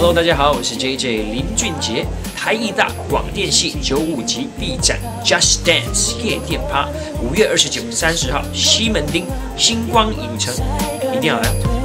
Hello，大家好，我是 JJ 林俊杰。台艺大广电系九五级 B 展 Just Dance 夜店趴，五月二十九、三十号，西门町星光影城，一定要来。